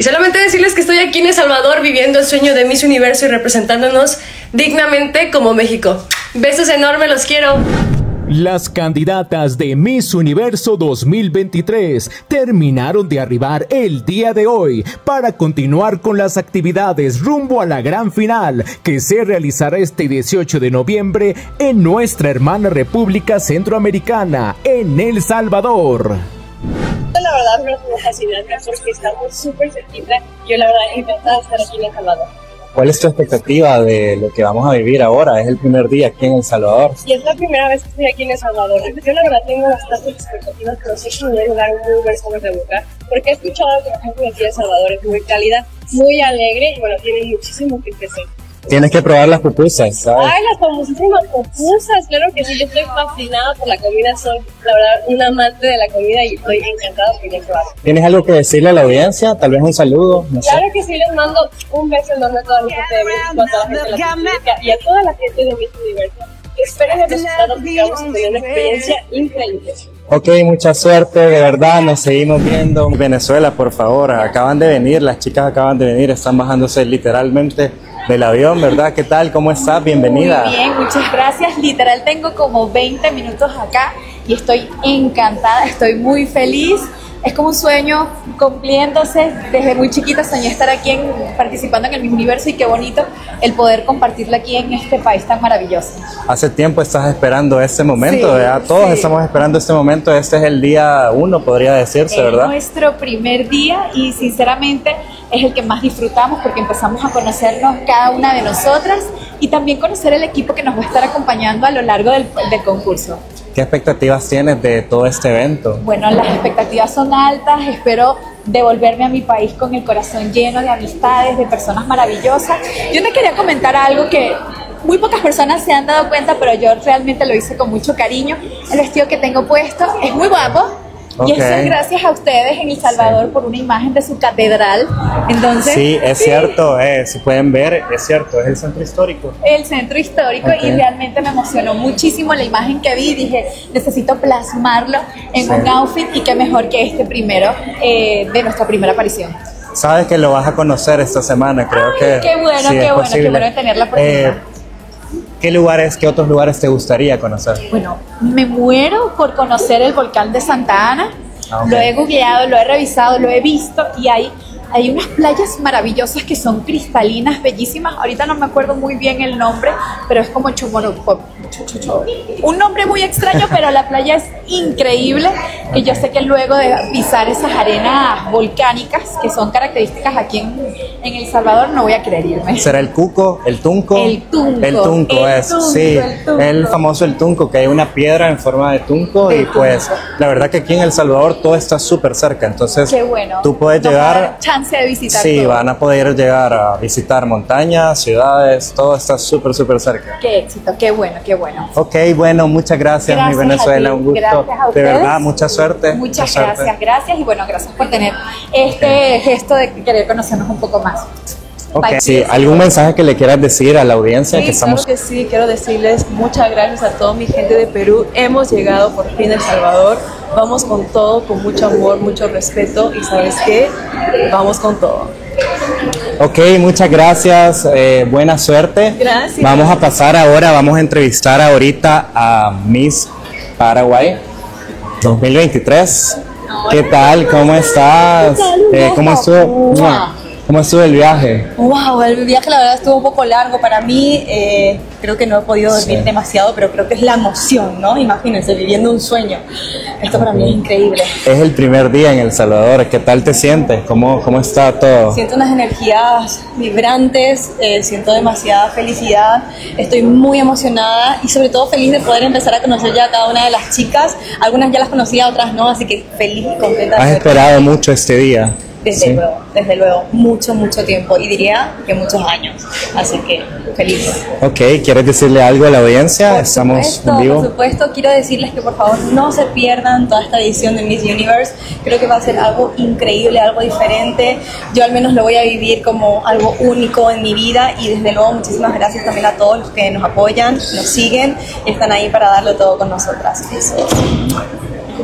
Y solamente decirles que estoy aquí en El Salvador viviendo el sueño de Miss Universo y representándonos dignamente como México. Besos enormes, los quiero. Las candidatas de Miss Universo 2023 terminaron de arribar el día de hoy para continuar con las actividades rumbo a la gran final que se realizará este 18 de noviembre en nuestra hermana República Centroamericana, en El Salvador. La verdad me fascinante porque estamos súper cerquita. Yo la verdad de estar aquí en El Salvador. ¿Cuál es tu expectativa de lo que vamos a vivir ahora? Es el primer día aquí en El Salvador. Y es la primera vez que estoy aquí en El Salvador. Yo la verdad tengo bastantes expectativas, pero sé que me voy a dar un muy buen sabor de boca, porque he escuchado que la gente de aquí en El Salvador es muy cálida, muy alegre y bueno, tiene muchísimo que crecer. Tienes que probar las pupusas, ¿sabes? Ay, las famosísimas pupusas, claro que sí, yo estoy fascinada por la comida, soy la verdad un amante de la comida y estoy encantada por probar. ¿Tienes algo que decirle a la audiencia? Tal vez un saludo, no Claro que sí, les mando un beso enorme a toda la gente de México, a toda la gente de Latinoamérica y a toda la gente de Miss Universo. Espero que resultados porque vamos a tener una experiencia increíble. Ok, mucha suerte, de verdad, nos seguimos viendo. Venezuela, por favor, acaban de venir, las chicas acaban de venir, están bajándose literalmente del avión, ¿verdad? ¿Qué tal? ¿Cómo estás? Bienvenida. Muy bien, muchas gracias. Literal tengo como 20 minutos acá y estoy encantada, estoy muy feliz. Es como un sueño cumpliéndose. Desde muy chiquita soñé estar aquí en, participando en el mismo universo y qué bonito el poder compartirlo aquí en este país tan maravilloso. Hace tiempo estás esperando este momento, Sí, ¿verdad? Todos sí. estamos esperando este momento. Este es el día uno, podría decirse, Es ¿verdad? nuestro primer día y sinceramente es el que más disfrutamos porque empezamos a conocernos cada una de nosotras y también conocer el equipo que nos va a estar acompañando a lo largo del, del concurso. ¿Qué expectativas tienes de todo este evento? Bueno, las expectativas son altas, espero devolverme a mi país con el corazón lleno de amistades, de personas maravillosas. Yo te quería comentar algo que muy pocas personas se han dado cuenta, pero yo realmente lo hice con mucho cariño. El vestido que tengo puesto es muy guapo. Y eso es gracias a ustedes en El Salvador por una imagen de su catedral. Entonces, Sí, es cierto, eh, si pueden ver, es cierto, es el centro histórico. el centro histórico y realmente me emocionó muchísimo la imagen que vi. Dije, necesito plasmarlo en Sí. un outfit y qué mejor que este primero eh, de nuestra primera aparición. Sabes que lo vas a conocer esta semana, creo Ay, que. qué bueno, sí, qué bueno, qué bueno tener la oportunidad. Eh, ¿Qué lugares, qué otros lugares te gustaría conocer? Bueno, me muero por conocer el volcán de Santa Ana. Ah. Lo he googleado, lo he revisado, lo he visto y hay, hay unas playas maravillosas que son cristalinas, bellísimas. Ahorita no me acuerdo muy bien el nombre, pero es como Chomorocop. Chu- chu- chu. Un nombre muy extraño, pero la playa es increíble. Que yo sé que luego de pisar esas arenas volcánicas que son características aquí en, en El Salvador, no voy a querer irme. ¿Será el cuco, el tunco? El tunco, El tunco el es, tunco, sí. el tunco. El famoso el tunco, que hay una piedra en forma de tunco y El pues tunco. la verdad que aquí en El Salvador todo está súper cerca, entonces bueno. tú puedes Nos llegar... de visitar Sí, todo. van a poder llegar a visitar montañas, ciudades, todo está súper, súper cerca. Qué éxito, qué bueno, qué bueno. Ok, bueno, muchas gracias, mi Gracias Venezuela, un gusto. gracias a de verdad, mucha suerte. Muchas mucha suerte. gracias, gracias y bueno, gracias por tener este gesto de querer conocernos un poco más. Sí, ¿algún mensaje que le quieras decir a la audiencia Sí, que estamos claro que sí, quiero decirles muchas gracias a toda mi gente de Perú. Hemos llegado por fin a El Salvador. Vamos con todo, con mucho amor, mucho respeto y sabes qué, vamos con todo. Ok, muchas gracias, eh, buena suerte. Gracias. Vamos a pasar ahora, vamos a entrevistar ahorita a Miss Paraguay 2023. ¿Qué tal? ¿Cómo estás? Eh, ¿Cómo estuvo? ¿Cómo estuvo el viaje? Wow, el viaje la verdad estuvo un poco largo para mí. eh, creo que no he podido dormir Sí. demasiado, pero creo que es la emoción, ¿no? Imagínense, viviendo un sueño. Esto para mí es increíble. Es el primer día en El Salvador. ¿Qué tal te sientes? ¿Cómo, cómo está todo? Siento unas energías vibrantes, eh, siento demasiada felicidad, estoy muy emocionada y sobre todo feliz de poder empezar a conocer ya a cada una de las chicas. Algunas ya las conocía, otras no, así que feliz y contenta. ¿Has esperado mucho este día? Desde Sí. luego, desde luego, mucho, mucho tiempo y diría que muchos años. Así que feliz. Ok, ¿quieres decirle algo a la audiencia? Por Estamos supuesto, en vivo. Por supuesto, quiero decirles que por favor no se pierdan toda esta edición de Miss Universe. Creo que va a ser algo increíble, algo diferente. Yo al menos lo voy a vivir como algo único en mi vida y desde luego muchísimas gracias también a todos los que nos apoyan, nos siguen y están ahí para darlo todo con nosotras. Besos.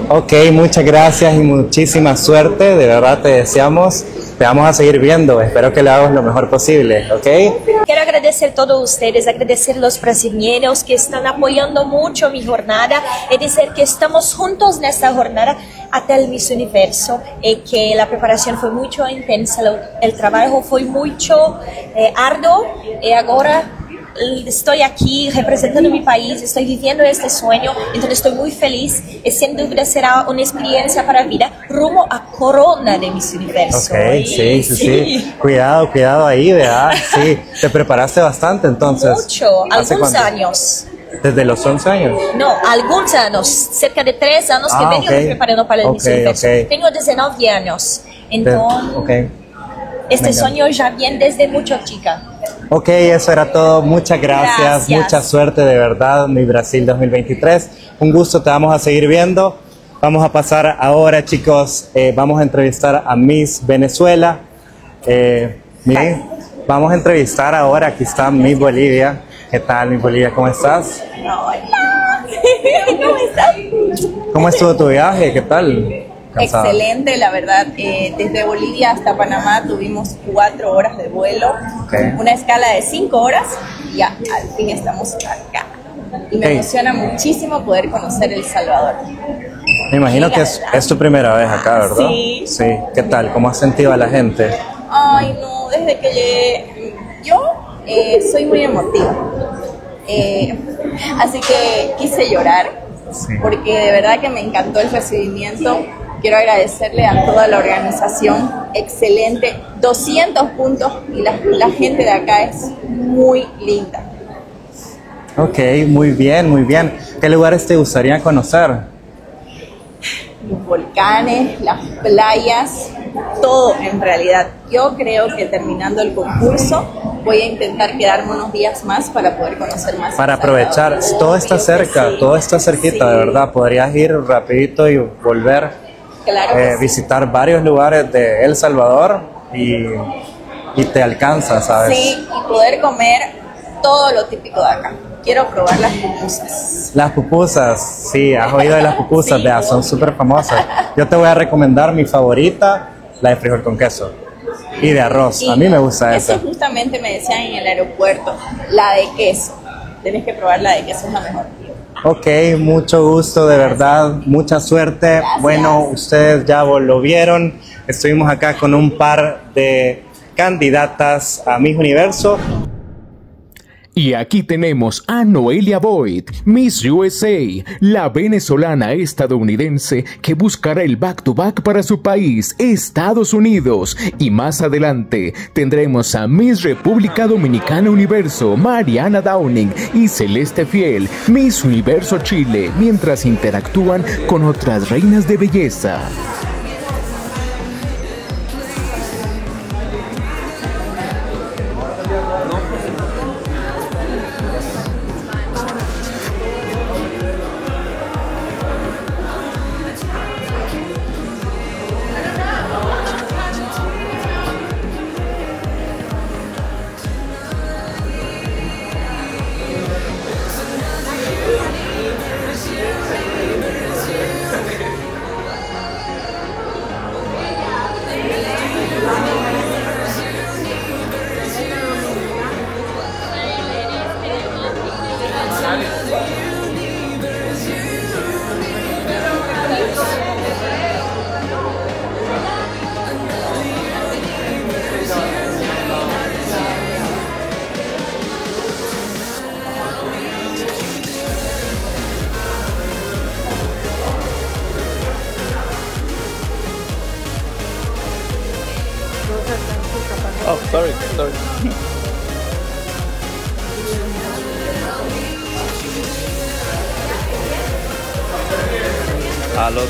Ok, muchas gracias y muchísima suerte. De verdad te deseamos. Te vamos a seguir viendo. Espero que lo hagas lo mejor posible, ¿ok? Quiero agradecer a todos ustedes, agradecer a los brasileños que están apoyando mucho mi jornada y decir que estamos juntos en esta jornada hasta el Miss Universo y que la preparación fue mucho intensa, el trabajo fue mucho eh, arduo y ahora estoy aquí representando mi país, estoy viviendo este sueño, entonces estoy muy feliz y sin duda será una experiencia para vida rumbo a Corona de Miss Universo. Ok, Y- sí, sí, sí. Cuidado, cuidado ahí, ¿verdad? Sí. Te preparaste bastante entonces. Mucho, ¿Hace algunos años. Desde los 11 años. No, algunos años, cerca de tres años que Ah, vengo ok. me preparando para el Miss Ok, Universo. ok. Tengo 19 años, De- entonces ok. este sueño ya viene desde mucho chica. Ok, eso era todo. Muchas gracias, Gracias. mucha suerte de verdad, mi Brasil 2023. Un gusto, te vamos a seguir viendo. Vamos a pasar ahora, chicos, eh, vamos a entrevistar a Miss Venezuela. Eh, miren, vamos a entrevistar ahora, aquí está Miss Bolivia. ¿Qué tal, Miss Bolivia? ¿Cómo estás? ¿Cómo estás? ¿Cómo estuvo tu viaje? ¿Qué tal? Excelente, la verdad. Eh, desde Bolivia hasta Panamá tuvimos cuatro horas de vuelo, una escala de cinco horas y ya, al fin estamos acá. Y me emociona muchísimo poder conocer El Salvador. Me imagino que es, es tu primera vez acá, ¿verdad? Sí. Sí. ¿Qué tal? ¿Cómo has sentido a la gente? Ay, no, desde que llegué, yo eh, soy muy emotiva. Eh, así que quise llorar Sí. porque de verdad que me encantó el recibimiento. Quiero agradecerle a toda la organización, excelente, 200 puntos y la, la gente de acá es muy linda. Ok, muy bien, muy bien. ¿Qué lugares te gustaría conocer? Los volcanes, las playas, todo en realidad. Yo creo que terminando el concurso voy a intentar quedarme unos días más para poder conocer más. Para aprovechar, todo está cerca, sí. todo está cerquita, Sí. de verdad. Podrías ir rapidito y volver, Claro eh, sí. visitar varios lugares de El Salvador y, y te alcanza, ¿sabes? Sí, y poder comer todo lo típico de acá. Quiero probar las pupusas. Las pupusas, sí, has oído de las pupusas, Sí. vea, son súper famosas. Yo te voy a recomendar mi favorita, la de frijol con queso y de arroz. A mí me gusta Eso esa. justamente me decían en el aeropuerto, la de queso. Tienes que probar la de queso, es la mejor. Ok, mucho gusto, de verdad, mucha suerte. Bueno, ustedes ya lo vieron, estuvimos acá con un par de candidatas a Miss Universo. Y aquí tenemos a Noelia Boyd, Miss USA, la venezolana estadounidense que buscará el back-to-back para su país, Estados Unidos. Y más adelante tendremos a Miss República Dominicana Universo, Mariana Downing y Celeste Fiel, Miss Universo Chile, mientras interactúan con otras reinas de belleza.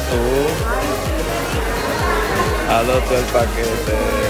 Halo tú. Halo tú el paquete.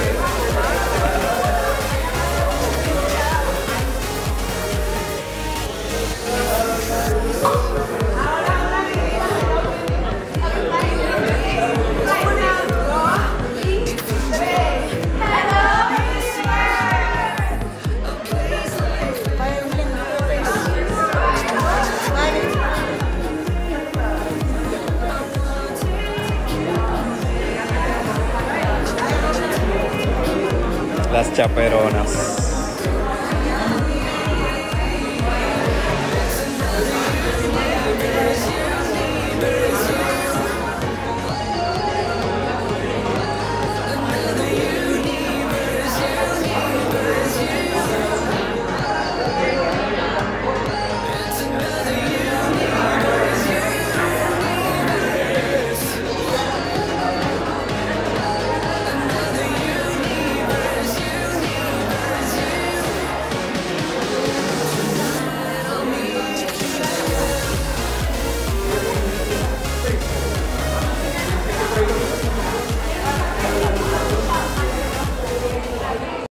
Chaperonas.